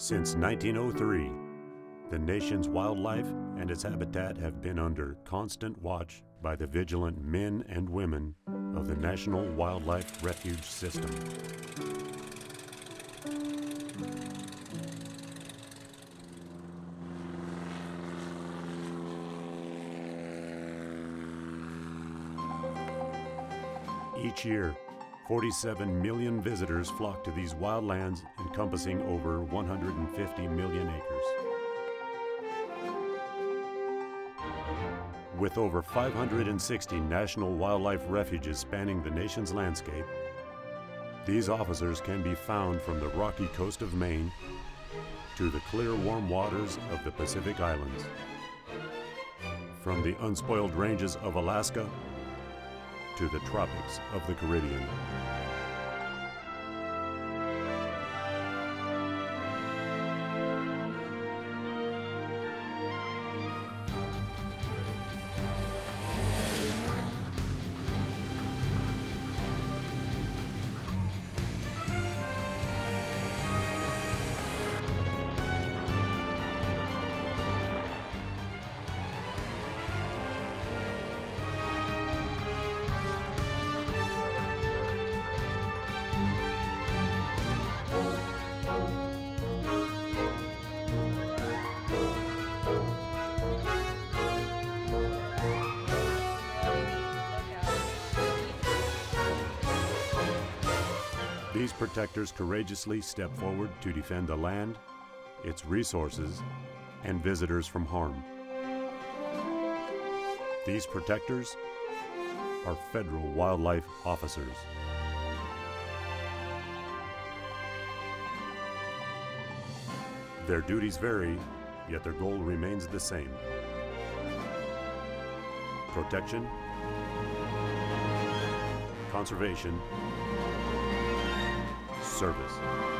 Since 1903, the nation's wildlife and its habitat have been under constant watch by the vigilant men and women of the National Wildlife Refuge System. Each year, 47 million visitors flock to these wildlands encompassing over 150 million acres. With over 560 national wildlife refuges spanning the nation's landscape, these officers can be found from the rocky coast of Maine to the clear warm waters of the Pacific Islands. From the unspoiled ranges of Alaska to the tropics of the Caribbean. These protectors courageously step forward to defend the land, its resources, and visitors from harm. These protectors are federal wildlife officers. Their duties vary, yet their goal remains the same. Protection, conservation, service.